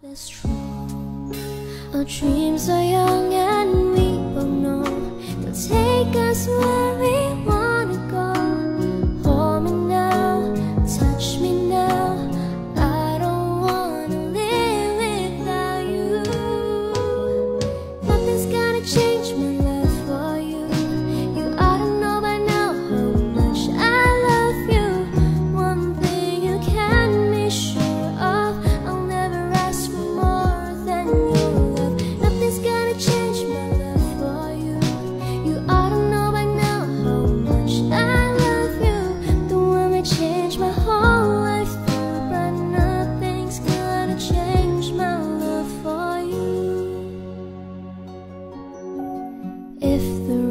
Our dreams are young and we both know they'll take us where we if the